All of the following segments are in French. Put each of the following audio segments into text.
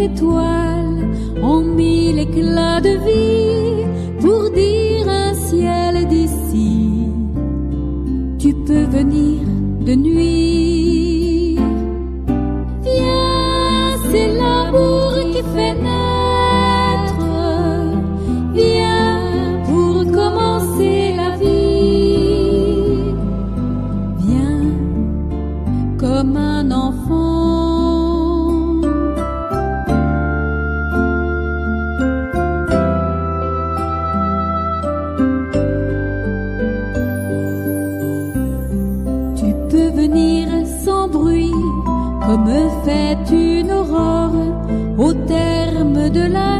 étoiles ont mis l'éclat de vie pour dire un ciel d'ici. Tu peux venir de nuit. Viens, c'est l'amour qui fait naître. Viens pour commencer la vie. Viens comme un enfant. Fait une aurore au terme de la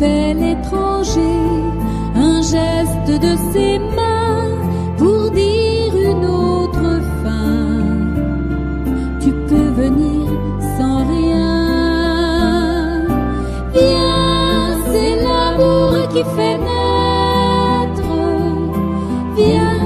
fait l'étranger, un geste de ses mains pour dire une autre fin. Tu peux venir sans rien. Viens, c'est l'amour qui fait naître. Viens